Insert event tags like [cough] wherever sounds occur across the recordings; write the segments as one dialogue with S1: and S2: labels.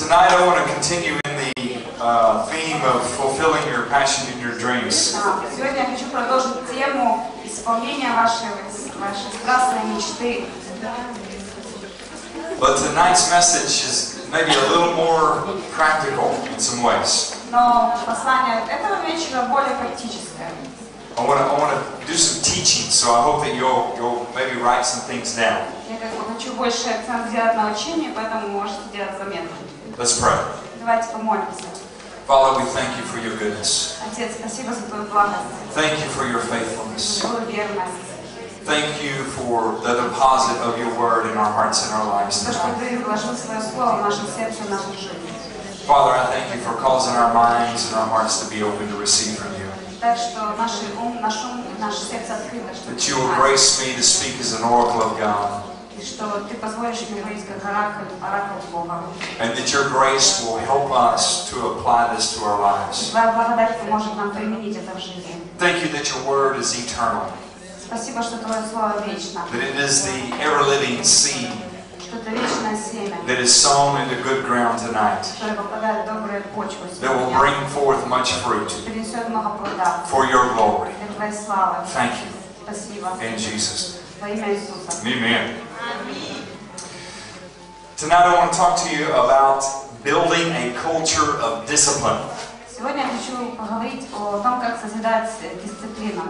S1: Tonight I want to continue in the uh, theme of fulfilling your passion and your dreams.
S2: А, Сегодня я хочу продолжить тему исполнения вашей, вашей страстной мечты.
S1: But tonight's message is maybe a little more practical in some ways.
S2: Но послание этого вечера более практическое.
S1: I want to I want to do some teaching, so I hope that you'll you'll maybe write some things down.
S2: Я как бы хочу больше акцент сделать на учении, поэтому можете делать заметки.
S1: Let's pray.
S2: Давайте помолимся.
S1: Father, we thank you for your goodness.
S2: Отец, спасибо за твою благость,
S1: Thank you for your faithfulness.
S2: за твою верность,
S1: Thank you for the deposit of your word in our hearts and our lives
S2: за то, что
S1: tonight.
S2: ты вложил свое слово в наше сердце, в нашу жизнь.
S1: Father, I thank you for causing our minds and our hearts to be open to receive from you.
S2: Так что наш ум, наш ум, наше сердце открыто, чтобы
S1: That you will
S2: принимать.
S1: grace me to speak as an oracle of God. And that your grace will help us to apply this to our lives. Thank you that your word is eternal. That it is the ever-living seed that is sown into good ground tonight that will bring forth much fruit for your glory. Thank you. In Jesus' Amen. Tonight I want to talk to you about building a culture of discipline.
S2: Сегодня я хочу поговорить о том, как созидать дисциплину.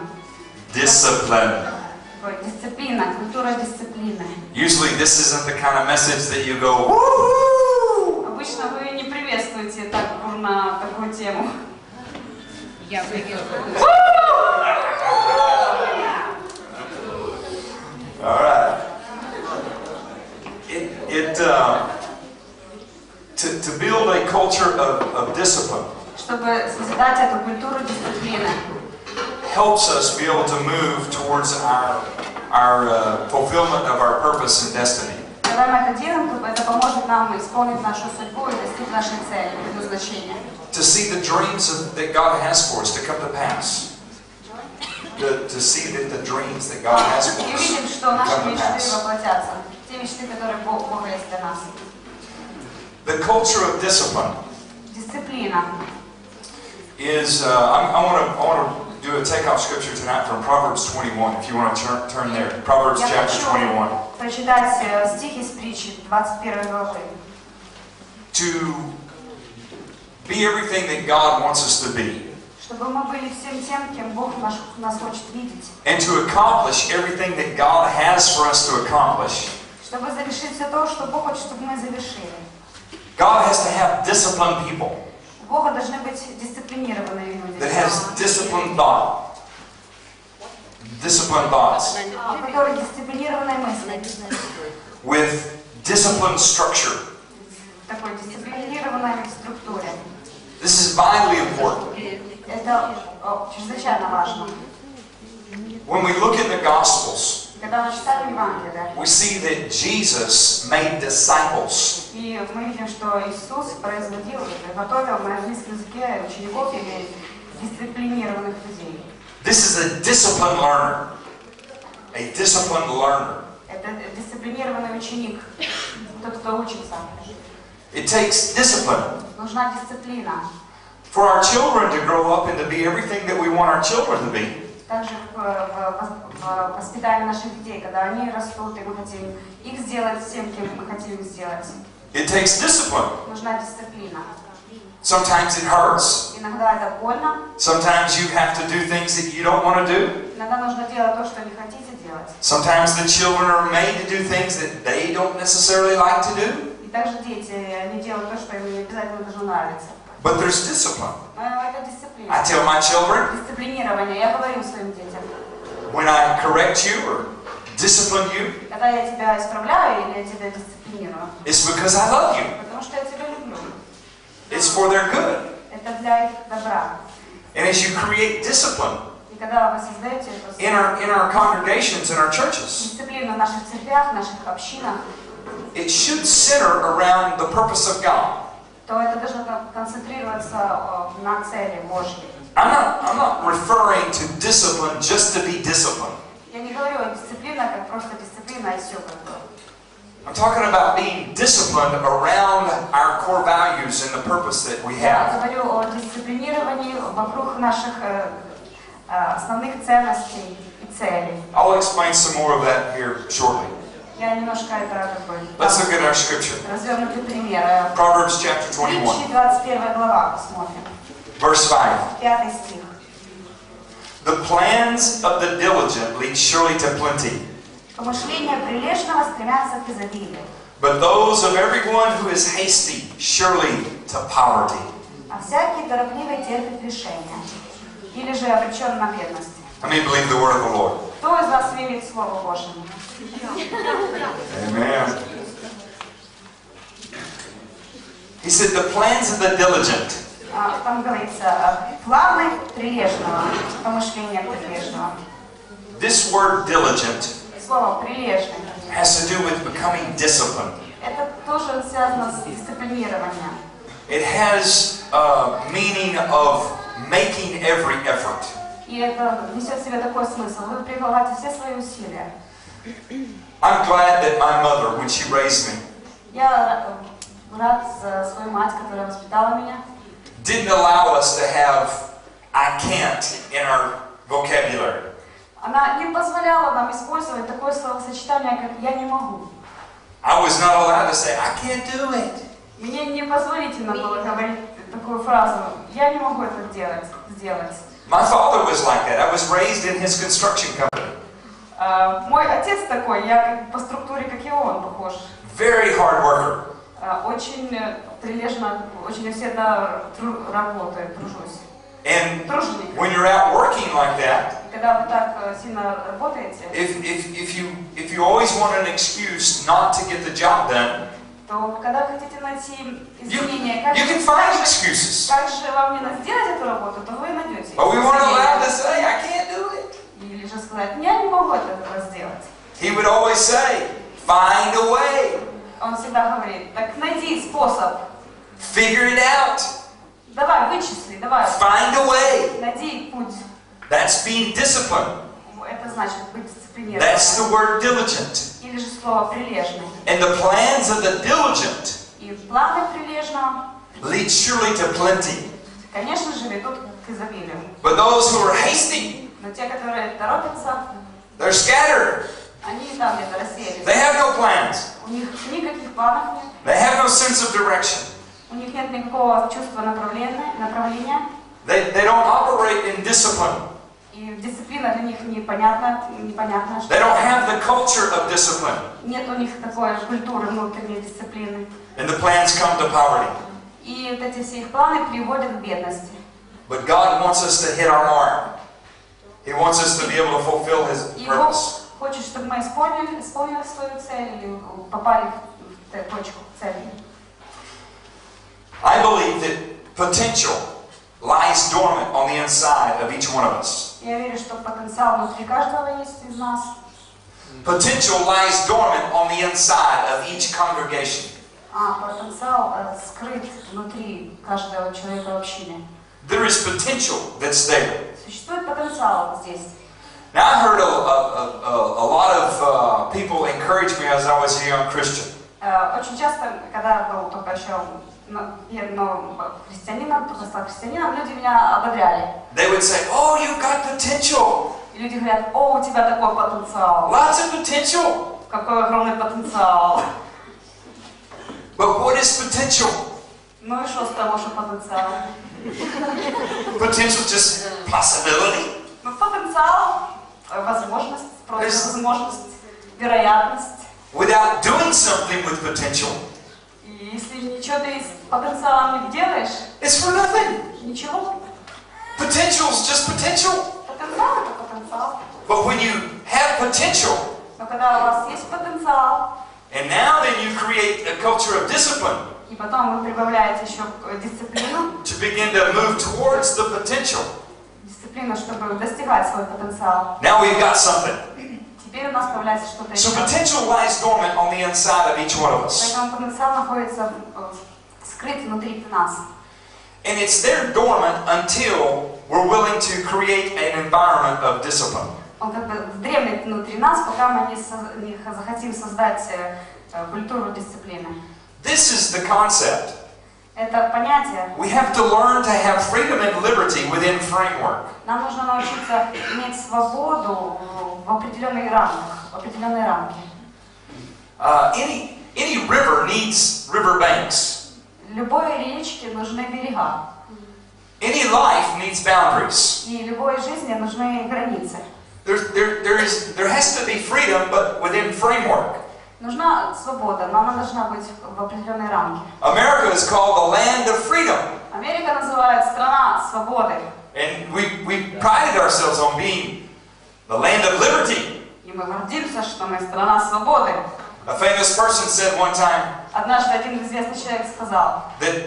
S1: Discipline.
S2: Ой, Дисциплина, культура дисциплины.
S1: Usually this isn't the kind of message that you go, woo
S2: Обычно вы не приветствуете так бурно такую тему.
S3: Я приветствую.
S1: All right. It, it, uh, to, to build a culture of, of discipline
S2: Чтобы созидать эту культуру дисциплины,
S1: helps us be able to move towards our, our uh, fulfillment of our purpose and destiny.
S2: когда мы это делаем, то это поможет нам исполнить нашу судьбу и достичь нашей цели, предназначения.
S1: To see the dreams of, that God has for us to come to pass. To, to see that the dreams that God has for
S2: И
S1: us
S2: видим, что наши
S1: come to
S2: мечты
S1: pass.
S2: воплотятся. Те мечты, которые Бог, Бога есть для нас.
S1: The culture of discipline
S2: Дисциплина.
S1: is, uh, I, I want to I want to do a takeoff scripture tonight from Proverbs 21, if you want to turn, turn there. Proverbs
S2: Я
S1: chapter
S2: хочу
S1: 21.
S2: прочитать э, стих из притчи 21 главы.
S1: To be everything that God wants us to be.
S2: Чтобы мы были всем тем, кем Бог наш, нас хочет видеть.
S1: And to accomplish everything that God has for us to accomplish.
S2: Чтобы завершить все то, что Бог хочет, чтобы мы завершили.
S1: God has to have disciplined people
S2: У Бога должны быть дисциплинированные люди.
S1: that has disciplined thought. Disciplined thoughts.
S2: У которых дисциплинированные мысли.
S1: With disciplined structure.
S2: Такой дисциплинированной структуре.
S1: This is vitally important.
S2: Это о, чрезвычайно важно.
S1: When we look in the Gospels,
S2: Когда мы читаем Евангелие,
S1: we see that Jesus made disciples.
S2: и мы видим, что Иисус производил, готовил на английском языке учеников или дисциплинированных людей.
S1: This is a disciplined learner. A disciplined learner.
S2: Это дисциплинированный ученик, тот, кто учится.
S1: It takes discipline
S2: Нужна дисциплина.
S1: for our children to grow up and to be everything that we want our children to be.
S2: Также в, в- в воспитании наших детей, когда они растут, и мы хотим их сделать тем, кем мы хотим их сделать.
S1: It takes discipline.
S2: Нужна дисциплина.
S1: Sometimes it hurts.
S2: Иногда это больно,
S1: Sometimes you have to do things that you don't want to do.
S2: иногда нужно делать то, что не хотите делать.
S1: Sometimes the children are made to do things that they don't necessarily like to do.
S2: И также дети, они делают то, что им не обязательно должно нравиться.
S1: But there's discipline. I tell my children, when I correct you or discipline you, it's because I love you. It's for their good. And as you create discipline in our, in our congregations, in our churches, it should center around the purpose of God
S2: то это должно кон- концентрироваться э, на цели Божьей.
S1: I'm not I'm not referring to discipline just to be disciplined.
S2: Я не говорю о дисциплине, как просто дисциплина и все как бы.
S1: I'm talking about being disciplined around our core values and the purpose that we
S2: Я
S1: have.
S2: говорю о дисциплинировании вокруг наших э, э, основных ценностей и целей.
S1: I'll explain some more of that here shortly.
S2: Я немножко это как бы
S1: Let's look at our scripture.
S2: развернутый пример.
S1: Proverbs chapter 21,
S2: Притчи 21 глава, посмотрим.
S1: verse 5.
S2: Пятый стих.
S1: The plans of the diligent lead surely to plenty,
S2: Помышления прилежного стремятся к изобилию,
S1: but those of everyone who is hasty surely to poverty.
S2: а всякий торопливый терпит лишения, или же обречен на бедность.
S1: How many believe the word of the Lord?
S2: Кто из вас верит в Слово Божье?
S1: Amen. He said, The plans of the diligent.
S2: А, Там говорится, э, планы прилежного, помышления прилежного.
S1: This word diligent
S2: Слово прилежный.
S1: has to do with becoming disciplined.
S2: Это тоже связано с дисциплинированием.
S1: It has a meaning of making every effort.
S2: И это несет в себе такой смысл. Вы прилагаете все свои усилия.
S1: I'm glad that my mother, when she raised me,
S2: Я э, рад за свою мать, которая воспитала меня.
S1: didn't allow us to have I can't in our vocabulary.
S2: Она не позволяла нам использовать такое словосочетание, как «я не могу».
S1: I was not allowed to say, I can't do it.
S2: Мне не позволительно было говорить такую фразу «я не могу это делать, сделать».
S1: My father was like that. I was raised in his construction company.
S2: Э, Мой отец такой, я как- по структуре, как и он, похож.
S1: Very hard worker.
S2: Э, Очень э, прилежно, очень всегда тру- работаю, тружусь.
S1: And
S2: Труженик.
S1: when you're out working like that,
S2: И Когда вы так э, сильно работаете,
S1: if, if, if, you, if you always want an excuse not to get the job done,
S2: то когда вы хотите найти
S1: you,
S2: извинения, как,
S1: you
S2: же,
S1: can
S2: как, как же вам не надо сделать эту работу, то вы найдете.
S1: But we weren't allowed to say, I can't do it.
S2: Или же сказать, я не могу этого сделать.
S1: He would always say, find a way,
S2: Он всегда говорит, так найди способ,
S1: figure it out,
S2: давай вычисли, давай,
S1: find a way.
S2: найди путь.
S1: That's being disciplined.
S2: Это значит быть
S1: That's the
S2: дисциплинированным.
S1: word diligent.
S2: Или же слово прилежный.
S1: And the plans of the diligent
S2: И планы прилежного,
S1: lead surely to plenty.
S2: конечно же, ведут к изобилию.
S1: But those who are hasty,
S2: Но те, которые торопятся,
S1: they're scattered.
S2: они там где-то рассеялись.
S1: They have no plans.
S2: У них никаких планов нет,
S1: They have no sense of direction.
S2: у них нет никакого чувства направления, направления.
S1: They, they don't operate in discipline.
S2: И дисциплина для них непонятна, непонятна, что
S1: They don't have the culture of discipline.
S2: нет у них такой культуры внутренней дисциплины.
S1: And the plans come to poverty.
S2: И вот эти все их планы приводят к бедности.
S1: But God wants us to hit our mark. He wants us to be able to fulfill His
S2: И Бог
S1: purpose.
S2: хочет, чтобы мы исполнили, исполнили свою цель или попали в ту точку цели.
S1: I believe that potential lies dormant on the inside of each one of us.
S2: Я верю, что потенциал внутри каждого есть из нас.
S1: Potential lies dormant on the inside of each congregation.
S2: А потенциал э, скрыт внутри каждого человека в общине.
S1: There is potential that's there.
S2: Существует потенциал здесь.
S1: Now, I heard a, a, a, a lot of uh, people encourage me as I was a young Christian.
S2: Э, Очень часто, когда я был только еще ну, христианином, только стал христианином, люди меня ободряли.
S1: They would say, Oh, you've got potential.
S2: И люди говорят, о, у тебя такой потенциал.
S1: Lots of potential.
S2: Какой огромный потенциал.
S1: But what is potential?
S2: Ну и что с того, что потенциал?
S1: Potential just possibility.
S2: Ну, потенциал, э, возможность, просто возможность, вероятность.
S1: Without doing something with potential,
S2: И если ничего ты с потенциалом не делаешь,
S1: it's for nothing.
S2: ничего.
S1: Potential is just potential.
S2: Потенциал это потенциал.
S1: But when you have potential,
S2: Но когда у вас есть потенциал,
S1: and now then you create a culture of discipline
S2: и потом вы прибавляете еще э, дисциплину,
S1: to begin to move towards the potential.
S2: дисциплину, чтобы достигать свой потенциал,
S1: Now we've got something.
S2: теперь у нас появляется что-то
S1: So
S2: еще.
S1: potential lies dormant on the inside of each one of us.
S2: Поэтому потенциал находится э, скрыт внутри нас.
S1: And it's there dormant until we're willing to create an environment of discipline.
S2: Он как бы дремлет внутри нас, пока мы не, со- не захотим создать э, э, культуру дисциплины.
S1: This is the concept.
S2: Это понятие.
S1: We have to learn to have freedom and liberty within framework.
S2: Нам нужно научиться иметь свободу в- в определенных рамках, в определенной рамке.
S1: Uh, any, any river needs river banks.
S2: Любой речке нужны берега,
S1: Any life needs boundaries.
S2: и любой жизни нужны границы.
S1: There, there, there, is, there has to be freedom, but within framework.
S2: Нужна свобода, но она должна быть в определенной рамке.
S1: America is called the land of freedom.
S2: Америка называют страна свободы,
S1: And we, we prided ourselves on being the land of liberty.
S2: и мы гордимся, что мы страна свободы.
S1: A famous person said one time
S2: Однажды один известный человек сказал,
S1: that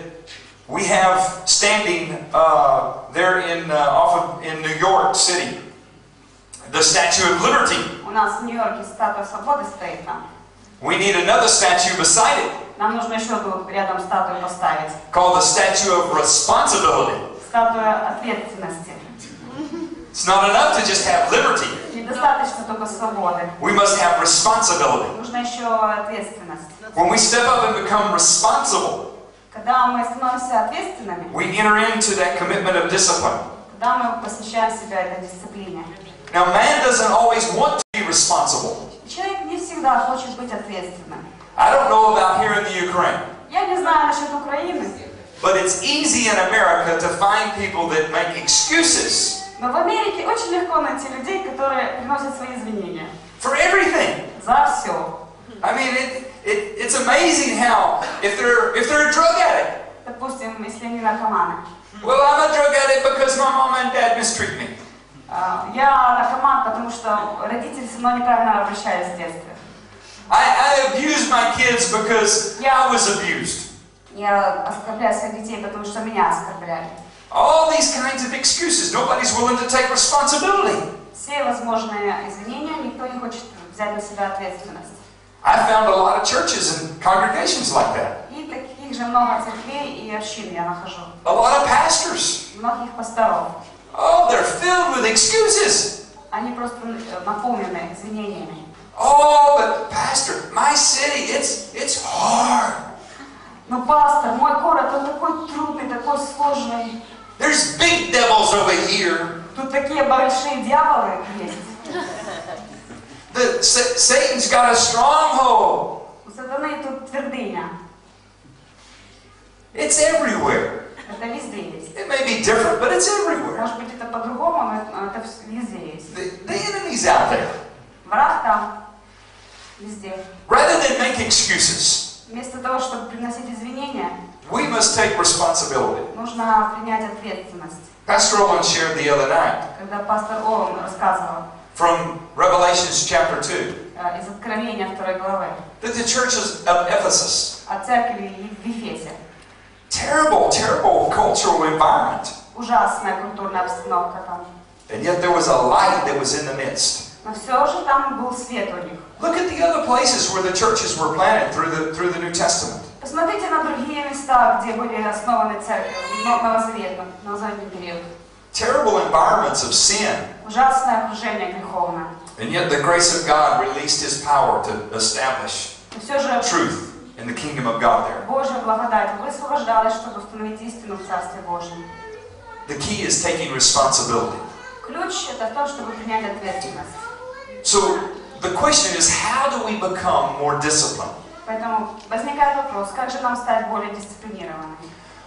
S1: we have standing uh, there in, uh, off of, in New York City the Statue of Liberty.
S2: у нас в Нью-Йорке статуя свободы стоит там.
S1: We need another statue beside it
S2: Нам нужно еще тут рядом статую поставить.
S1: called the Statue of Responsibility.
S2: Статуя ответственности.
S1: It's not enough to just have liberty.
S2: Недостаточно только свободы.
S1: We must have responsibility.
S2: Нужна еще ответственность.
S1: When we step up and become responsible,
S2: Когда мы становимся ответственными,
S1: we enter into that commitment of discipline.
S2: тогда мы посвящаем себя этой дисциплине.
S1: Now, man doesn't always want to be responsible.
S2: Человек не всегда хочет быть ответственным.
S1: I don't know about here in the Ukraine,
S2: Я не знаю насчет Украины,
S1: but it's easy in America to find people that make excuses
S2: но в Америке очень легко найти людей, которые приносят свои извинения
S1: for everything.
S2: за все.
S1: I mean, it, it, it's amazing how, if they're, if they're a drug addict,
S2: Допустим, если они наркоманы.
S1: well, I'm a drug addict because my mom and dad mistreat me.
S2: А, Я наркоман, потому что родители со мной неправильно обращались в детстве.
S1: I, I abuse my kids because I was abused.
S2: Я оскорбляю своих детей, потому что меня оскорбляли.
S1: All these kinds of excuses. Nobody's willing to take responsibility.
S2: Все возможные извинения, никто не хочет взять на себя ответственность.
S1: I found a lot of churches and congregations like that.
S2: И таких же много церквей и общин я нахожу.
S1: A lot of pastors.
S2: Многих пасторов.
S1: Oh, they're filled with excuses.
S2: Они просто э, наполнены извинениями.
S1: Oh, but pastor, my city, it's it's hard.
S2: Но пастор, мой город, он такой трудный, такой сложный.
S1: There's big devils over here.
S2: Тут такие большие дьяволы есть.
S1: The Sa- Satan's got a stronghold.
S2: У сатаны тут твердыня.
S1: It's everywhere.
S2: Это везде есть.
S1: It may be different, but it's everywhere.
S2: Может быть, это по-другому, но это везде есть.
S1: The, the enemy's out there.
S2: Враг там, везде.
S1: Rather than make excuses,
S2: Вместо того, чтобы приносить извинения,
S1: we must take responsibility.
S2: нужно принять ответственность.
S1: Pastor Owen shared the other night
S2: Когда пастор Оуэн рассказывал
S1: from Revelations chapter 2
S2: э, из Откровения второй главы
S1: that the churches of Ephesus,
S2: о церкви в Ефесе,
S1: terrible, terrible cultural environment.
S2: ужасная культурная обстановка там.
S1: And yet there was a light that was in the midst.
S2: Но все же там был свет у них.
S1: Look at the other places where the churches were planted through the, through the New Testament.
S2: Посмотрите на другие места, где были основаны церкви в Но- новозаветном, новозаветный период.
S1: Terrible environments of sin.
S2: Ужасное окружение греховное.
S1: And yet the grace of God released His power to establish
S2: Но все же
S1: truth in the kingdom of God there.
S2: Божья благодать высвобождалась, чтобы установить истину в Царстве Божьем.
S1: The key is taking responsibility.
S2: Ключ это то, чтобы принять ответственность.
S1: So the question is, how do we become more disciplined?
S2: Поэтому возникает вопрос, как же нам стать более дисциплинированными?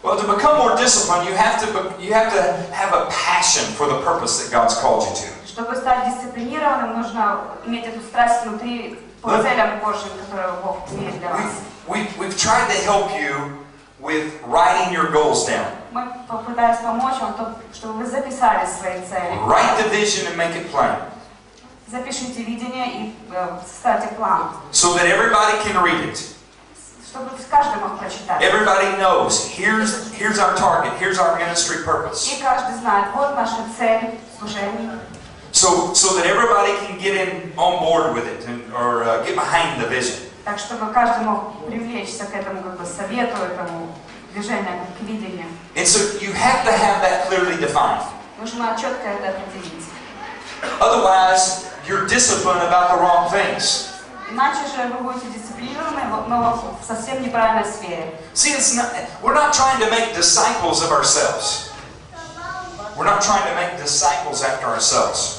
S1: Well, to become more disciplined, you have to be- you have to have a passion for the purpose that God's called you to.
S2: Чтобы стать дисциплинированным, нужно иметь эту страсть внутри по
S1: Да.
S2: целям Божьим, которые Бог имеет для вас.
S1: We've, we, we've tried to help you with writing your goals down.
S2: Мы попытаемся помочь вам, то- чтобы вы записали свои цели.
S1: Write the vision and make it plain
S2: Запишите видение и э, составьте план,
S1: so that everybody can read it.
S2: чтобы каждый мог прочитать.
S1: Everybody knows here's, here's our target, here's our ministry purpose.
S2: И каждый знает, вот наша цель служения.
S1: So, so that everybody can get in on board with it and, or uh, get behind the vision.
S2: Так, чтобы каждый мог привлечься к этому как бы совету, этому движению, к видению.
S1: And so you have to have that clearly defined.
S2: Нужно четко это определить.
S1: Otherwise, you're disciplined about the wrong things.
S2: Иначе же вы будете дисциплинированы, но в совсем неправильной сфере.
S1: See, it's not, we're not trying to make disciples of ourselves. We're not trying to make disciples after ourselves.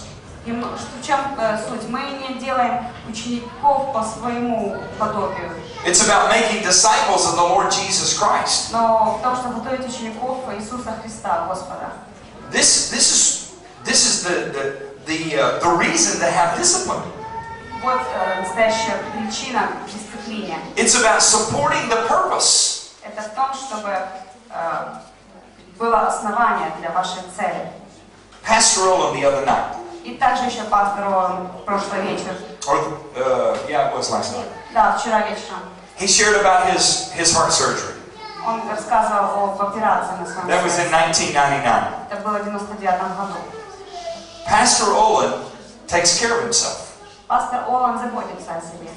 S2: И что- в чем э, суть? Мы не делаем учеников по своему подобию,
S1: It's about making disciples of the Lord Jesus Christ.
S2: но в том, что готовить учеников Иисуса Христа, Господа.
S1: This, this is, this is the, the, the, uh, the reason to have discipline.
S2: Вот э, настоящая причина к дисциплине.
S1: It's about supporting the purpose.
S2: Это в том, чтобы э, было основание для вашей цели.
S1: Pastor Olin the other night,
S2: И также еще пастор Оуэн прошлый вечер,
S1: or uh, yeah, it was last night.
S2: да, вчера вечером,
S1: He shared about his, his heart surgery.
S2: он рассказывал об операции на своем
S1: That was in
S2: сердце.
S1: 1999.
S2: Это было в 99 году.
S1: Pastor Olin takes care of himself.
S2: Пастор Олан заботится о себе.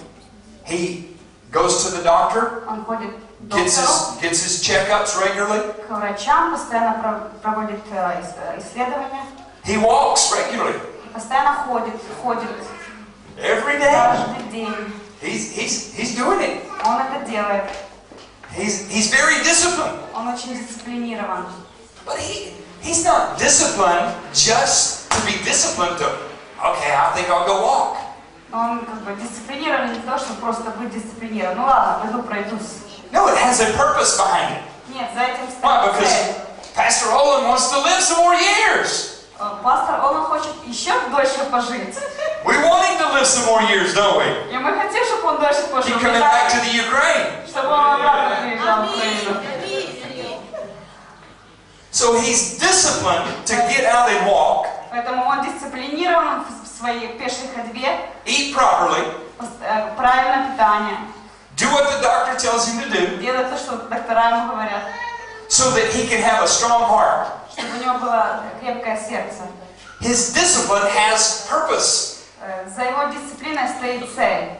S1: He goes to the doctor,
S2: Он ходит к
S1: gets
S2: доктору,
S1: his, gets his checkups regularly.
S2: к врачам, постоянно про- проводит э, ис- э, исследования,
S1: He walks regularly.
S2: и постоянно ходит, ходит
S1: Every day.
S2: каждый день.
S1: He's, he's, he's doing it.
S2: Он это делает.
S1: He's, he's very disciplined.
S2: Он очень дисциплинирован.
S1: But he, he's not disciplined just to be disciplined to, okay, I think I'll go walk.
S2: Но он как бы дисциплинирован не то, чтобы просто быть дисциплинирован. Ну ладно, пойду пройдусь.
S1: No, it has a purpose behind it.
S2: Нет, за этим
S1: Why?
S2: стоит
S1: Because
S2: цель.
S1: Pastor Olin wants to live some more years.
S2: Э, Пастор, он хочет еще дольше пожить.
S1: We want him to live some more years, don't we?
S2: И мы хотим, чтобы он дольше
S1: Keep
S2: пожил.
S1: coming back to the Ukraine.
S2: Чтобы он обратно приезжал в Украину.
S1: So he's disciplined to get out and walk,
S2: Поэтому он дисциплинирован в своей пешей ходьбе,
S1: eat properly,
S2: э, правильное питание,
S1: do what the doctor tells him to do,
S2: делать то, что доктора ему говорят,
S1: so that he can have a strong heart.
S2: чтобы у него было крепкое сердце.
S1: His discipline has purpose,
S2: Э, За его дисциплиной стоит цель,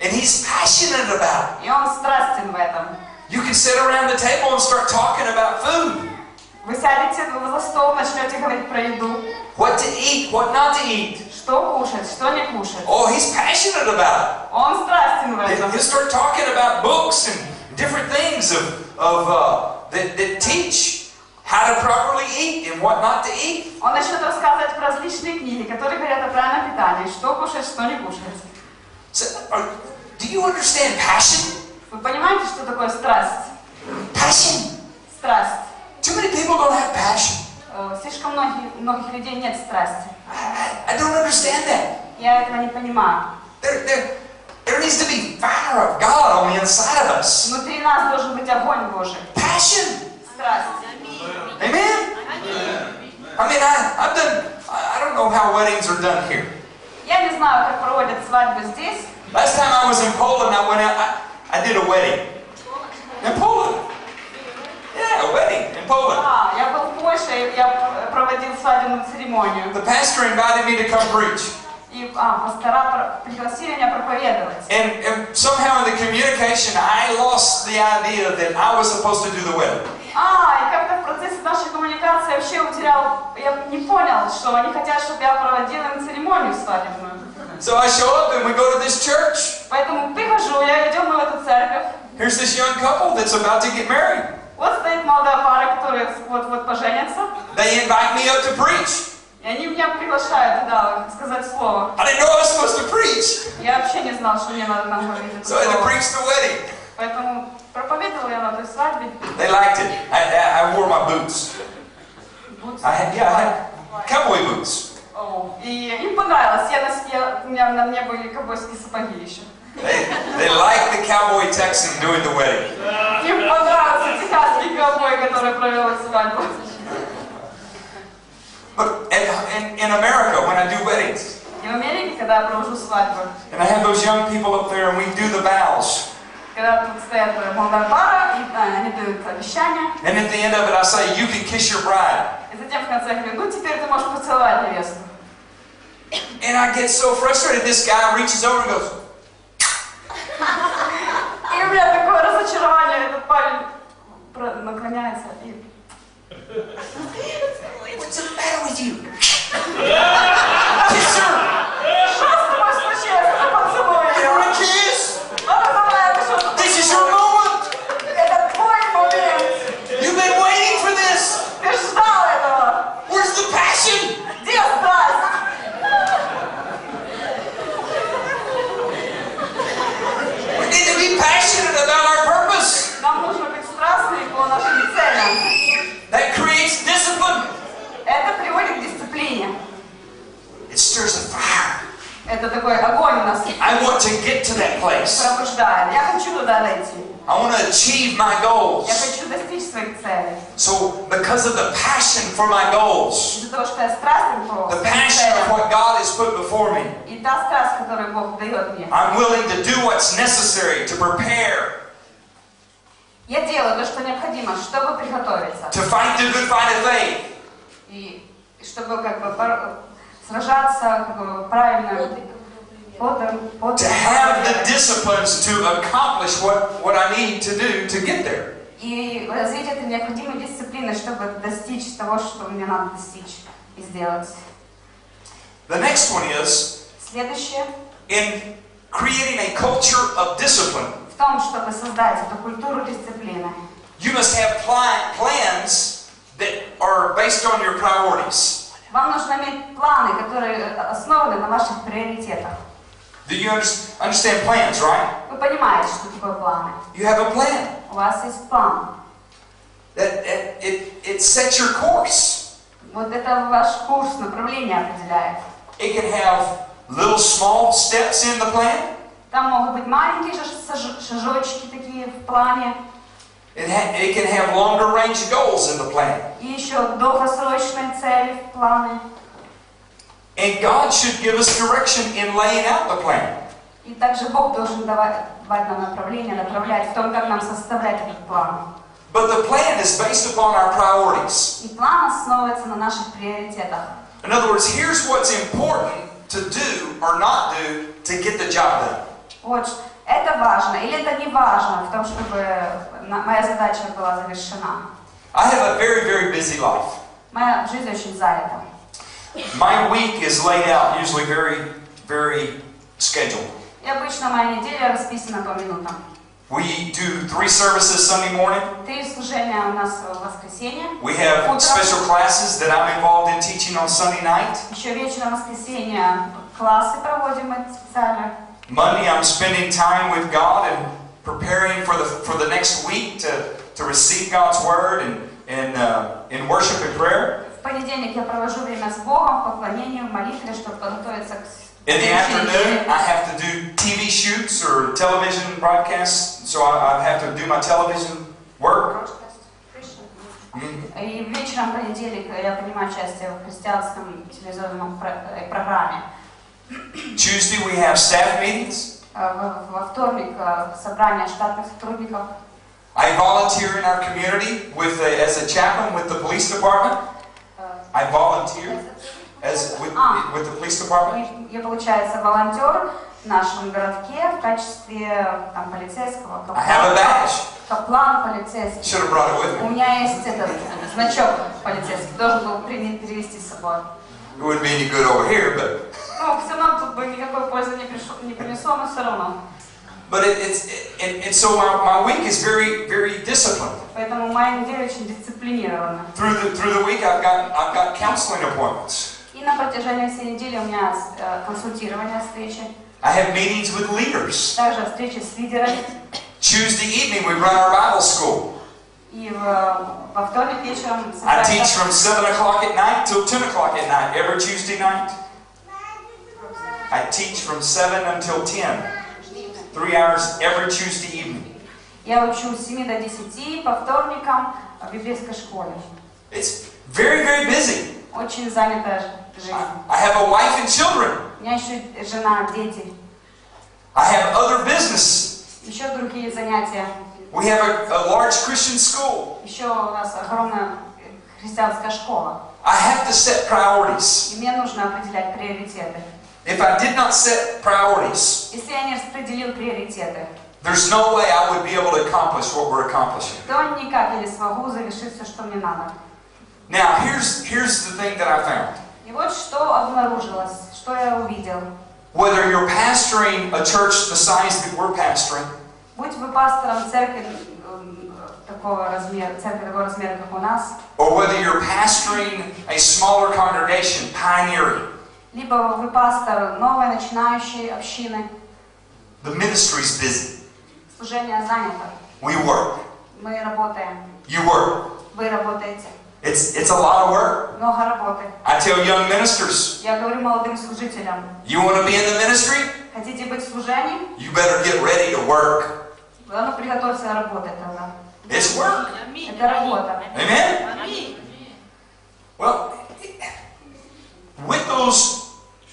S1: and he's passionate about it.
S2: и он страстен в этом.
S1: You can sit around the table and start talking about food,
S2: Вы сядете за стол, начнете говорить про еду,
S1: what to eat, what not to eat.
S2: что кушать, что не кушать.
S1: Oh, he's passionate about
S2: Он страстен в
S1: it.
S2: этом.
S1: He'll start talking about books and different things of, of uh, that, that teach How to properly eat and what not to eat.
S2: Он начнет рассказывать про различные книги, которые говорят о правильном питании, что кушать, что не кушать.
S1: So, are, do you understand passion?
S2: Вы понимаете, что такое страсть?
S1: Passion.
S2: Страсть.
S1: Too many people don't have passion.
S2: Э, Слишком многих, многих людей нет страсти.
S1: I don't understand that.
S2: Я этого не понимаю.
S1: There, there, there needs to be fire of God on the inside of us.
S2: Внутри нас должен быть огонь Божий.
S1: Passion.
S2: Страсть.
S1: Amen? I mean, I, I've done, I I don't know how weddings are done here.
S2: Я не знаю, как проводят свадьбы здесь.
S1: Last time I was in Poland, I went out, I, I did a wedding. In Poland. Yeah, a wedding in Poland.
S2: А, я был в Польше, и я проводил свадебную церемонию.
S1: The pastor invited me to come preach.
S2: И а, пастора про- пригласили меня проповедовать.
S1: And, and somehow in the communication, I lost the idea that I was supposed to do the wedding.
S2: А, и как-то в процессе нашей коммуникации я вообще утерял, я не понял, что они хотят, чтобы я проводила им церемонию свадебную.
S1: So I show up and we go to this church.
S2: Поэтому прихожу, я идем мы в эту церковь.
S1: Here's this young couple that's about to get married.
S2: Вот стоит молодая пара, которая вот-вот поженятся.
S1: They invite me up to preach.
S2: И они меня приглашают туда сказать слово.
S1: I didn't know I was supposed to preach.
S2: Я вообще не знал, что мне надо там говорить
S1: So I had to preach the wedding.
S2: Поэтому проповедовала я на той свадьбе.
S1: They liked it. I, I, I wore my boots.
S2: Boots.
S1: I had, yeah, I had cowboy boots.
S2: О, И им понравилось. Я, нос- я- у меня на мне были ковбойские сапоги еще.
S1: They, they liked the cowboy Texan doing the wedding. [laughs]
S2: Им понравился техасский ковбой, который провел свадьбу.
S1: But in, in, in America, when I do weddings,
S2: И в Америке, когда я провожу свадьбу,
S1: and I have those young people up there and we do the vows,
S2: когда тут стоят молодая пара, и а, они дают обещания,
S1: and at the end of it, I say, You can kiss your bride.
S2: и затем в конце говорю, ну теперь ты можешь поцеловать невесту.
S1: And I get so frustrated. This guy reaches over and goes,
S2: И у меня такое разочарование, этот парень про- наклоняется и...
S1: What's the matter with you? to get to that place.
S2: пробуждает. Я хочу туда дойти.
S1: I want to achieve my goals.
S2: Я хочу достичь своих целей.
S1: So, because of the passion for my goals,
S2: Из-за того, что я страстен по
S1: the
S2: своим
S1: passion of
S2: целям,
S1: what God has put before me,
S2: и та страсть, которую Бог дает мне,
S1: I'm willing to do what's necessary to prepare,
S2: я делаю то, что необходимо, чтобы приготовиться.
S1: to fight the good fight of faith,
S2: И чтобы как бы бор- сражаться как бы, правильно, потом, потом,
S1: To have the disciplines to accomplish what, what I need to do to get there.
S2: и развить это необходимой дисциплины, чтобы достичь того, что мне надо достичь и сделать.
S1: The next one is
S2: Следующее
S1: in creating a culture of discipline.
S2: в том, чтобы создать эту культуру дисциплины.
S1: You must have plans that are based on your priorities.
S2: Вам нужно иметь планы, которые основаны на ваших приоритетах.
S1: Do you under- understand plans, right?
S2: Вы понимаете, что такое планы.
S1: You have a plan.
S2: У вас есть план.
S1: That it, it, it sets your course.
S2: Вот это ваш курс, направление определяет.
S1: It can have little small steps in the plan.
S2: Там могут быть маленькие шаж- шаж- шажочки такие в плане,
S1: It, ha- it can have longer range goals in the plan.
S2: и еще долгосрочные цели в планы.
S1: And God should give us direction in laying out the plan.
S2: И также Бог должен давать, давать нам направление, направлять в том, как нам составлять этот план.
S1: But the plan is based upon our priorities.
S2: И план основывается на наших приоритетах.
S1: In other words, here's what's important to do or not do to get the job done.
S2: Вот, ш- это важно или это не важно в том, чтобы на- моя задача была завершена.
S1: I have a very, very busy life.
S2: Моя жизнь очень занята.
S1: My week is laid out usually very, very scheduled.
S2: И обычно моя неделя расписана по минутам.
S1: We do three services Sunday morning.
S2: Три служения у нас в воскресенье.
S1: We have
S2: Утром.
S1: special classes that I'm involved in teaching on Sunday night.
S2: Еще вечером воскресенья классы проводим мы специально.
S1: Monday, I'm spending time with God and preparing for the for the next week to, to receive God's word and and uh, in worship and prayer.
S2: В понедельник я провожу время с Богом в поклонении, в молитве, чтобы подготовиться к
S1: In the
S2: следующей
S1: afternoon,
S2: неделе.
S1: I have to do TV shoots or television broadcasts, so I, I have to do my television work. Mhm.
S2: И вечером в понедельник я принимаю участие в христианском телевизионном про- э, программе.
S1: Tuesday, we have staff meetings.
S2: Э, Во, во вторник э, собрание штатных сотрудников.
S1: I volunteer in our community with a, as a chaplain with the police department. I volunteer as with,
S2: Ah.
S1: with the police department.
S2: Я, получается, волонтер в нашем городке в качестве там, полицейского
S1: I have a badge.
S2: Каплан полицейский.
S1: Should have brought it with
S2: У
S1: me.
S2: меня есть этот значок полицейский, должен был при- привезти с собой.
S1: It wouldn't be any good over here, but
S2: Ну, все равно тут бы никакой пользы не, пришло, не принесло, но все равно.
S1: but it, it's it, and, and so my, my week is very very disciplined.
S2: Поэтому моя неделя очень дисциплинирована.
S1: Through the through the week, I've got I've got counseling appointments.
S2: И на протяжении всей недели у меня э, консультирование, встречи.
S1: I have meetings with leaders.
S2: Также встречи с лидерами.
S1: Tuesday evening, we run our Bible school.
S2: И в- во вторник вечером
S1: I teach
S2: собирается-
S1: from 7 o'clock at night till 10 o'clock at night every Tuesday night. I teach from 7 until 10, Three hours every Tuesday evening.
S2: Я учу с 7 до 10 по вторникам в библейской школе.
S1: It's very, very busy.
S2: Очень занятая жизнь.
S1: I, have a wife and children.
S2: У меня еще жена, дети,
S1: I have other business.
S2: еще другие занятия.
S1: We have a, a large Christian school.
S2: Еще у нас огромная христианская школа.
S1: I have to set priorities.
S2: И мне нужно определять приоритеты.
S1: If I did not set priorities,
S2: Если я не распределил приоритеты,
S1: there's no way I would be able to accomplish what we're accomplishing.
S2: то никак я не смогу завершить все, что мне надо.
S1: Now, here's, here's the thing that I found.
S2: И вот что обнаружилось, что я увидел.
S1: Whether you're pastoring a church the size that we're pastoring,
S2: Будь вы пастором церкви м, такого размера, церкви такого размера, как у нас,
S1: or whether you're pastoring a smaller congregation, pioneering,
S2: либо вы пастор новой начинающей общины,
S1: the ministry's busy.
S2: служение занято,
S1: We work.
S2: мы работаем,
S1: You work.
S2: вы работаете.
S1: It's, it's a lot of work.
S2: много работы.
S1: I tell young ministers,
S2: Я говорю молодым служителям,
S1: you want to be in the ministry?
S2: хотите быть в служении?
S1: You better get ready to work.
S2: Главное, приготовься работать тогда.
S1: It's work.
S2: Это работа.
S1: Amen? Well, with those,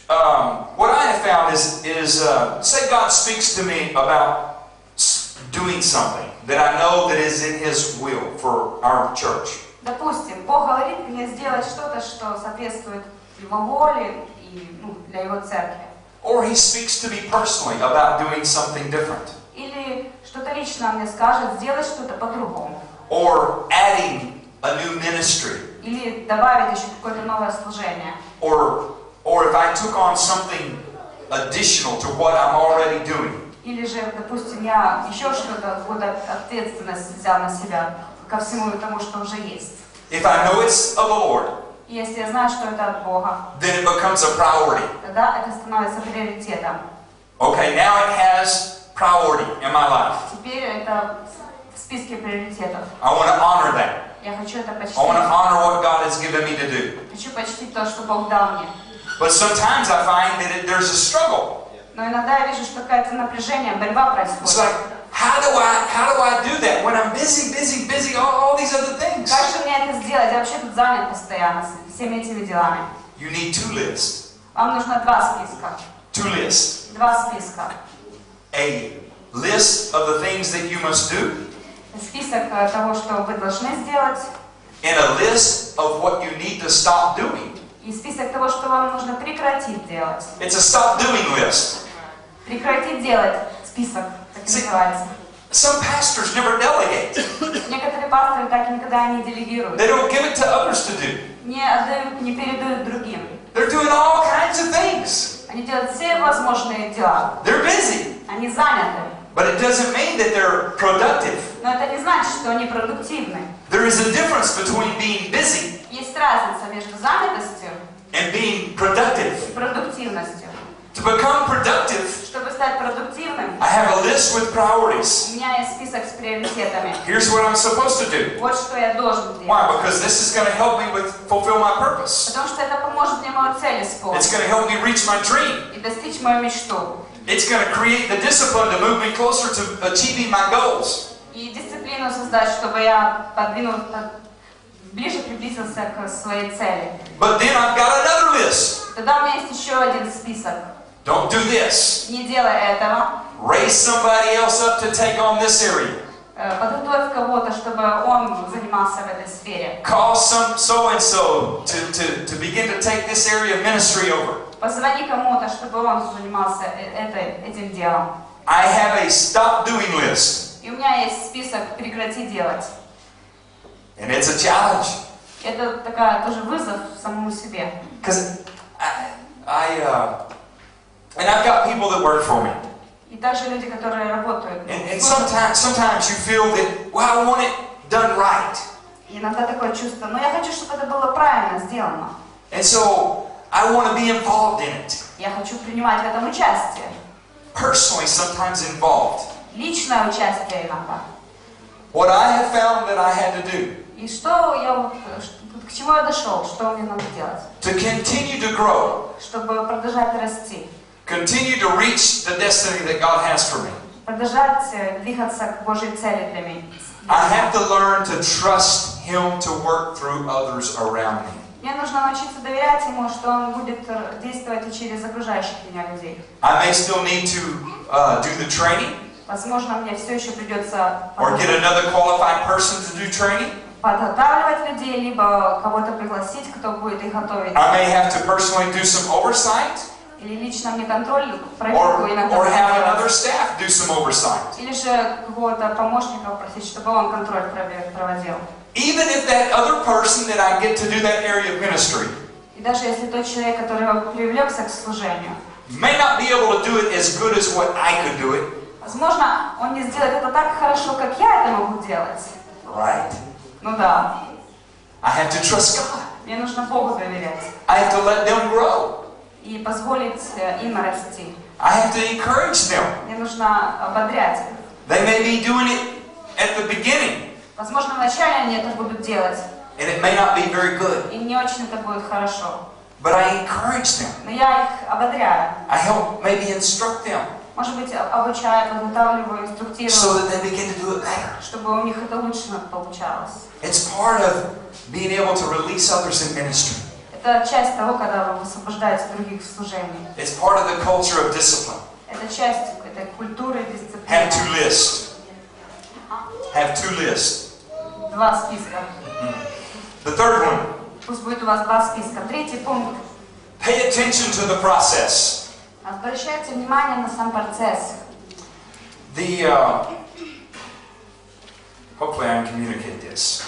S1: um, what I have found is, is uh, say God speaks to me about s- doing something that I know that is in His will for our church.
S2: Допустим, Бог говорит мне сделать что-то, что соответствует Его воле и ну, для Его церкви.
S1: Or He speaks to me personally about doing something different.
S2: Или что-то лично мне скажет, сделать что-то по-другому.
S1: Or adding a new ministry.
S2: Или добавить еще какое-то новое служение.
S1: Or, or if I took on something additional to what I'm already doing.
S2: Или же, допустим, я еще что-то, буду ответственность взял на себя ко всему тому, что уже есть.
S1: If I know it's of the Lord,
S2: если я знаю, что это от Бога,
S1: then it becomes a priority.
S2: тогда это становится приоритетом.
S1: Okay, now it has priority in my life.
S2: Теперь это в списке приоритетов.
S1: I want to honor that.
S2: Я хочу это
S1: I want to
S2: почтить.
S1: honor what God has given me to do.
S2: Хочу почтить то, что Бог дал мне.
S1: But sometimes I find that it, there's a struggle.
S2: Но иногда я вижу, что какое-то напряжение, борьба
S1: It's
S2: происходит.
S1: like, how do I how do I do that when I'm busy, busy, busy, all, all these other things?
S2: Как же мне это сделать? Я вообще тут занят постоянно с всеми этими делами.
S1: You need two lists.
S2: Вам нужно два списка.
S1: Two lists.
S2: Два списка.
S1: A list of the things that you must do,
S2: Список э, того, что вы должны сделать,
S1: and a list of what you need to stop doing.
S2: И список того, что вам нужно прекратить делать.
S1: It's a stop doing list.
S2: Прекратить делать список, так и называется.
S1: Some pastors never delegate.
S2: Некоторые пасторы так никогда не делегируют.
S1: They don't give it to others to do.
S2: Не отдают, не передают другим.
S1: They're doing all kinds of things.
S2: Они делают все возможные дела.
S1: They're busy.
S2: Они заняты.
S1: But it doesn't mean that they're productive.
S2: Но это не значит, что они продуктивны.
S1: There is a difference between being busy
S2: Есть разница между занятостью
S1: and being productive.
S2: и продуктивностью.
S1: To become productive,
S2: Чтобы стать продуктивным,
S1: I have a list with
S2: у
S1: priorities.
S2: меня есть список с приоритетами.
S1: Here's what I'm supposed to do.
S2: Вот что я должен делать.
S1: Why? Because this is going to help me with fulfill my purpose.
S2: Потому что это поможет мне мою цель исполнить
S1: It's going to help me reach my dream.
S2: и достичь мою мечту.
S1: It's going to create the discipline to move me closer to achieving my goals.
S2: И дисциплину создать, чтобы я подвинул, под- ближе приблизился к своей цели.
S1: But then I've got another list.
S2: Тогда у меня есть еще один список.
S1: Don't do this.
S2: Не делай этого.
S1: Raise somebody else up to take on this area.
S2: Э, Подготовь кого-то, чтобы он занимался в этой сфере.
S1: Call some so and so to, to, to begin to take this area of ministry over.
S2: Позвони кому-то, чтобы он занимался э- этой- этим делом.
S1: I have a stop doing list,
S2: И у меня есть список «прекрати делать».
S1: and it's a challenge
S2: Это такая тоже вызов самому себе.
S1: because I, I uh, and I've got people that work for me,
S2: И также люди, которые работают. ну,
S1: and, and
S2: служат.
S1: sometimes sometimes you feel that well I want it done right,
S2: И Иногда такое чувство, но я хочу, чтобы это было правильно сделано.
S1: and so I want to be involved in it,
S2: Я хочу принимать в этом участие.
S1: personally sometimes involved.
S2: Личное участие иногда.
S1: What I have found that I had to do
S2: И что я вот, к чему я дошел, что мне надо делать,
S1: to continue to grow,
S2: чтобы продолжать расти,
S1: continue to reach the destiny that God has for me.
S2: продолжать э, двигаться к Божьей цели для меня.
S1: I have to learn to trust Him to work through others around me.
S2: Мне нужно научиться доверять Ему, что Он будет э, действовать и через окружающих меня людей.
S1: I may still need to uh, do the training
S2: Возможно, мне все еще придется
S1: or get another qualified person to do training.
S2: Подготавливать людей, либо кого-то пригласить, кто будет их готовить.
S1: I may have to personally do some oversight
S2: Или лично мне контроль, проверку иногда
S1: or have
S2: делать.
S1: another staff do some oversight.
S2: Или же какого-то помощника попросить, чтобы он контроль проводил.
S1: Even if that other person that I get to do that area of ministry
S2: И даже если тот человек, который привлекся к служению,
S1: may not be able to do it as good as what I could do it,
S2: возможно, он не сделает это так хорошо, как я это могу делать.
S1: right?
S2: Ну да,
S1: I have to trust God.
S2: мне нужно Богу доверять
S1: I have to let them grow.
S2: и позволить э, им расти.
S1: I have to encourage them.
S2: Мне нужно ободрять их.
S1: They may be doing it at the beginning,
S2: Возможно, вначале они это будут делать,
S1: and it may not be very good,
S2: и не очень это будет хорошо.
S1: but I encourage them.
S2: Но я их ободряю.
S1: I help maybe instruct them
S2: Может быть, об- обучаю, подготавливаю,
S1: so
S2: инструктирую,
S1: that they begin to do it better.
S2: чтобы у них это лучше получалось.
S1: It's part of being able to release others in ministry.
S2: Это часть того, когда вы освобождаете других в служении.
S1: It's part of the culture of discipline.
S2: Это часть этой культуры
S1: Have to
S2: дисциплины.
S1: list. Have to list.
S2: Два списка.
S1: The third one,
S2: Пусть будет у вас два списка. Третий пункт.
S1: pay attention to the process.
S2: Обращайте внимание на сам процесс.
S1: The uh, hopefully I can communicate this.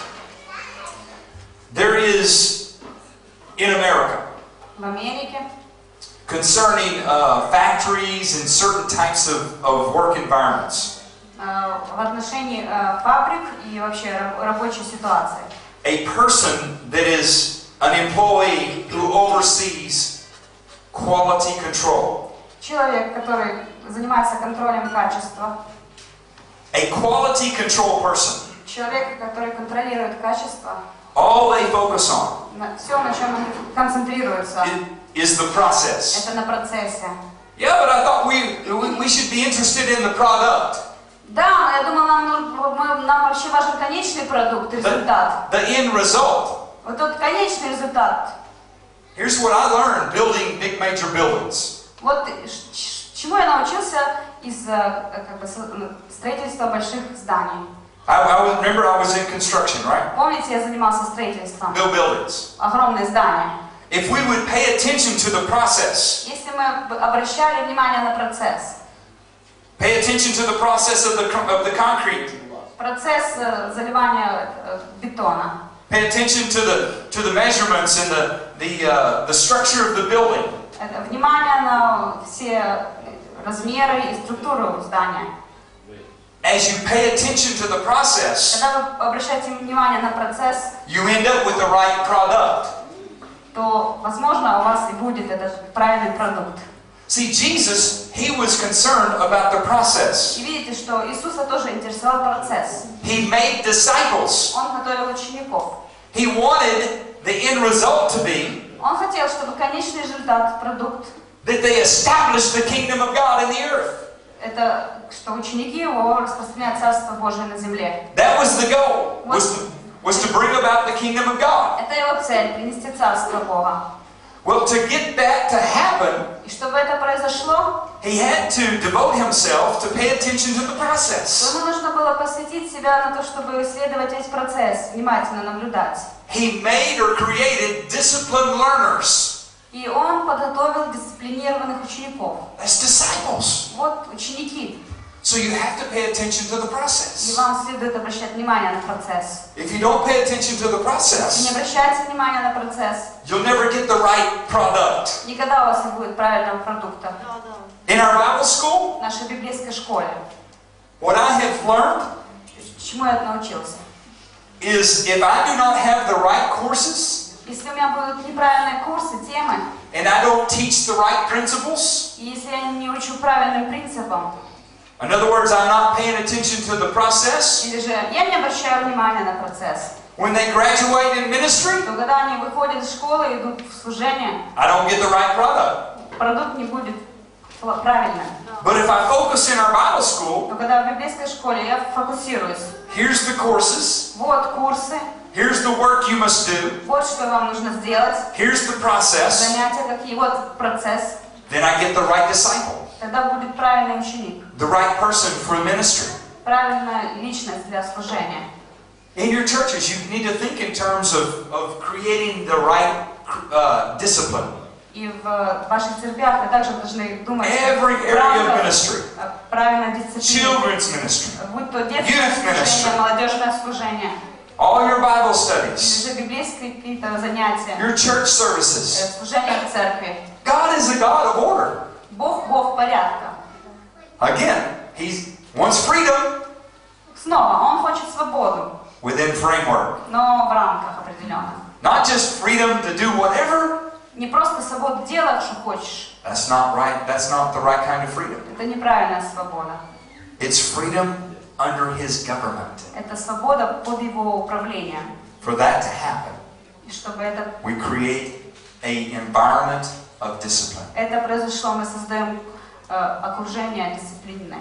S1: There is in America
S2: В Америке
S1: concerning uh, factories and certain types of, of work environments.
S2: э, в отношении э, фабрик и вообще раб- рабочей ситуации.
S1: A person that is an employee who oversees quality control.
S2: Человек, который занимается контролем качества,
S1: A quality control person.
S2: человек, который контролирует качество,
S1: All they focus on
S2: все, на чем они концентрируются,
S1: is the process.
S2: это на процессе.
S1: Yeah, but I thought we, we, we should be interested in the product.
S2: Да, но я думала, нам, нуж- мы- нам вообще важен конечный продукт, результат.
S1: The end result.
S2: Вот тот конечный результат.
S1: Here's what I learned building big major buildings.
S2: Вот чему я научился из э, как бы, строительства больших зданий.
S1: I, I remember I was in construction, right?
S2: Помните, я занимался строительством.
S1: Build buildings.
S2: Огромные здания.
S1: If we would pay attention to the process,
S2: Если мы обращали внимание на процесс,
S1: pay attention to the process of the, of the concrete,
S2: процесс э, заливания э, бетона,
S1: pay attention to the, to the measurements and the, the, uh, the structure of the building,
S2: это внимание на все размеры и структуру здания.
S1: as you pay attention to the process,
S2: Когда вы обращаете внимание на процесс,
S1: you end up with the right product.
S2: то, возможно, у вас и будет этот правильный продукт.
S1: See, Jesus, he was concerned about the process.
S2: И видите, что Иисуса тоже интересовал процесс.
S1: He made disciples.
S2: Он готовил учеников.
S1: He wanted the end result to be
S2: Он хотел, чтобы конечный результат, продукт,
S1: that they established the kingdom of God in the earth.
S2: это что ученики его распространяют Царство Божие на земле.
S1: That was the goal, was to, was to bring about the kingdom of God.
S2: Это его цель, принести Царство Бога.
S1: Well, to get that to happen,
S2: И чтобы это произошло,
S1: he had to devote himself to pay attention to the process.
S2: ему нужно было посвятить себя на то, чтобы исследовать весь процесс, внимательно наблюдать.
S1: He made or created disciplined learners.
S2: И он подготовил дисциплинированных учеников.
S1: That's disciples.
S2: Вот ученики.
S1: So you have to pay attention to the
S2: И
S1: process.
S2: вам следует обращать внимание на процесс.
S1: If you don't pay attention to the
S2: Если не
S1: process,
S2: обращаете внимание на процесс,
S1: you'll never get the right product.
S2: никогда у вас не будет правильного продукта.
S1: In our Bible school,
S2: В нашей библейской школе.
S1: what I have learned
S2: Чему я научился?
S1: is if I do not have the right courses
S2: Если у меня будут неправильные курсы, темы,
S1: and I don't teach the right principles,
S2: и если я не учу правильным принципам,
S1: in other words, I'm not paying attention to the process,
S2: или же я не обращаю внимания на процесс,
S1: when they graduate in ministry,
S2: то когда они выходят из школы и идут в служение,
S1: I don't get the right product.
S2: продукт не будет пла- правильным.
S1: But if I focus in our Bible school,
S2: Но когда в библейской школе я фокусируюсь,
S1: here's the courses,
S2: вот курсы,
S1: here's the work you must do,
S2: вот что вам нужно сделать,
S1: here's the process,
S2: занятия какие, вот процесс,
S1: then I get the right disciple,
S2: тогда будет правильный ученик,
S1: the right person for ministry.
S2: правильная личность для служения.
S1: In your churches, you need to think in terms of, of creating the right uh, discipline.
S2: И в ваших церквях вы также должны думать
S1: Every
S2: в
S1: area of
S2: рамках,
S1: ministry,
S2: э, правильной дисциплины.
S1: children's ministry,
S2: Будь то детское
S1: Youth ministry.
S2: служение, молодежное служение,
S1: all your Bible
S2: или
S1: studies,
S2: же библейские какие-то занятия,
S1: your church
S2: э,
S1: services.
S2: служение в церкви.
S1: God is a God of order.
S2: Бог – Бог порядка.
S1: Again, He wants freedom
S2: Снова, Он хочет свободу,
S1: within framework.
S2: но в рамках определенных.
S1: Not just freedom to do whatever.
S2: Не просто свободу делать, что хочешь.
S1: That's not right. That's not the right kind of freedom.
S2: Это неправильная свобода.
S1: It's freedom under His government.
S2: Это свобода под Его управлением.
S1: for that to happen,
S2: И чтобы это,
S1: we create a environment of discipline.
S2: это произошло, мы создаем э, окружение дисциплинное.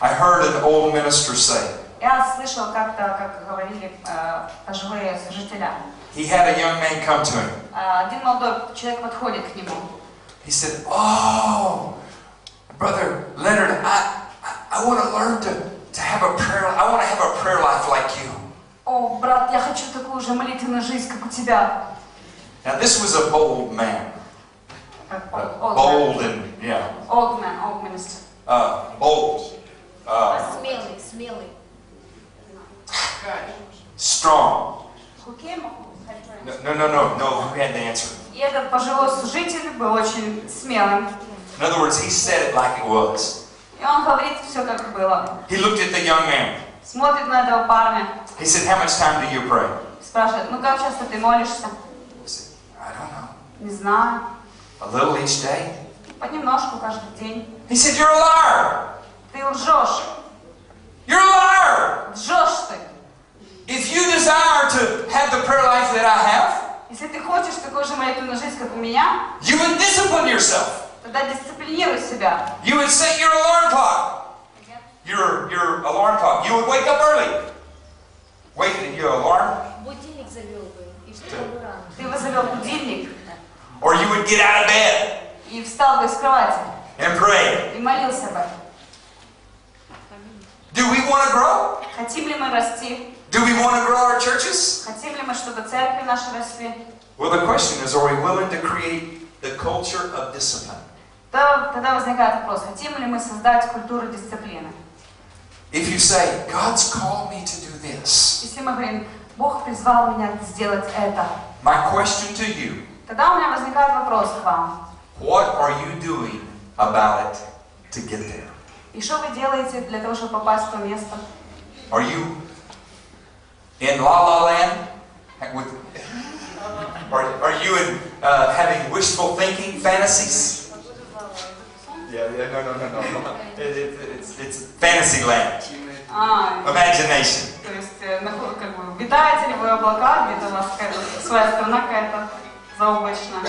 S1: I heard an old minister say,
S2: Я слышал как-то, как говорили э, пожилые служителя.
S1: he had a young man come to him.
S2: Э, Один молодой человек подходит к нему.
S1: He said, Oh, Brother Leonard, I, I, I want to learn to, to have a prayer, I want to have a prayer life like you.
S2: О, брат, я хочу такую же молитвенную жизнь, как у тебя.
S1: Now, this was a bold man.
S2: Как
S1: Uh,
S2: old,
S1: bold and, yeah,
S2: old man, old minister.
S1: uh, bold, uh,
S3: Смелый, смелый.
S1: strong. No, no, no, no, who had the answer?
S2: И этот пожилой служитель был очень смелым.
S1: In other words, he said it like it was.
S2: И он говорит все как было.
S1: He looked at the young man.
S2: Смотрит на этого парня,
S1: He said, How much time do you pray?
S2: спрашивает, ну как часто ты молишься?
S1: He said, I don't know.
S2: Не знаю.
S1: A little each day.
S2: Понемножку каждый день.
S1: He said, You're a liar.
S2: Ты лжешь.
S1: You're a liar.
S2: Лжешь ты.
S1: If you desire to have the prayer life that I have,
S2: Если ты хочешь такой же молитвенную жизнь, как у меня,
S1: you would discipline yourself.
S2: тогда дисциплинируй себя.
S1: You would set your alarm clock. Your, your alarm clock. You would wake up early. Wait, your alarm?
S3: Будильник завел бы, и что бы рано.
S2: Ты вызовел будильник
S1: Or you would get out of bed
S2: и встал бы из кровати
S1: and pray.
S2: и молился бы.
S1: Do we want to grow?
S2: Хотим ли мы расти?
S1: Do we want to grow our churches?
S2: Хотим ли мы, чтобы церкви наши росли?
S1: Well, the question is, are we willing to create the culture of discipline?
S2: То тогда возникает вопрос, хотим ли мы создать культуру дисциплины?
S1: If you say, God's called me to do this,
S2: Если мы говорим, Бог призвал меня сделать это,
S1: my question to you,
S2: тогда у меня возникает вопрос к вам.
S1: what are you doing about it to get there?
S2: И что вы делаете для того, чтобы попасть в то место?
S1: Are you in La La Land? With, are, are you in uh, having wishful thinking fantasies? Yeah, yeah, no, no, no, no. [laughs] It, it, it's, it's fantasy land.
S2: А,
S1: Imagination.
S2: то есть, э, наход- как бы, витаете ли вы в облаках, где-то у вас какая-то своя страна какая-то заоблачная?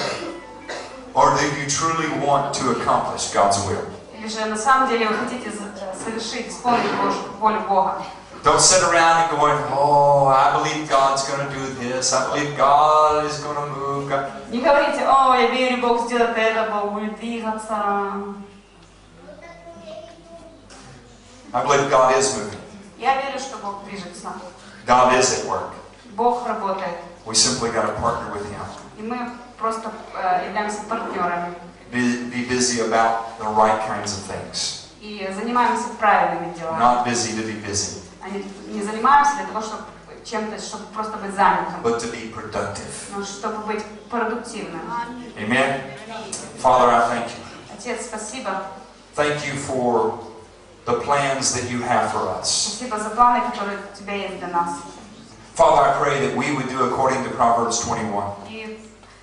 S1: Or do you truly want to accomplish God's will?
S2: Или же на самом деле вы хотите за- э, совершить, исполнить Божью волю Бога?
S1: Don't sit around and going, oh, I believe God's going to do this. I believe God is going to move. God.
S2: Не говорите, о, я верю, Бог сделает это, Бог будет двигаться.
S1: I believe God is moving.
S2: Я верю, что Бог движется.
S1: God is at work.
S2: Бог работает.
S1: We simply got to partner with Him.
S2: И мы просто э, являемся партнерами.
S1: Be, be busy about the right kinds of things.
S2: И занимаемся правильными делами.
S1: Not busy to be busy,
S2: А Не, занимаемся для того, чтобы чем-то, чтобы просто быть занятым,
S1: but to be productive.
S2: но чтобы быть продуктивным.
S1: Amen? Father, I thank you.
S2: Отец, спасибо.
S1: Thank you for the plans that you have for us.
S2: Спасибо за планы, которые у тебя есть для нас.
S1: Father, I pray that we would do according to Proverbs 21.
S2: И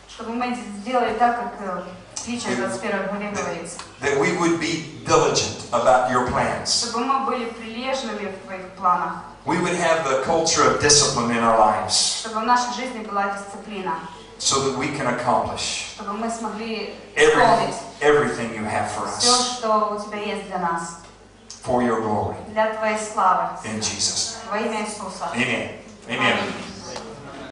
S2: чтобы мы сделали так, как э, в притче 21 главе говорится.
S1: That we would be diligent about your plans.
S2: Чтобы мы были прилежными в твоих планах.
S1: We would have the culture of discipline in our lives
S2: Чтобы в нашей жизни была дисциплина.
S1: so that we can accomplish
S2: Чтобы мы смогли
S1: every,
S2: исполнить
S1: everything you have for
S2: все,
S1: us
S2: что у тебя есть для нас.
S1: for your glory.
S2: Для твоей славы.
S1: In Jesus.
S2: Во имя Иисуса.
S1: Amen. Amen.